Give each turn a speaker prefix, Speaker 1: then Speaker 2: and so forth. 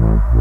Speaker 1: Mm-hmm.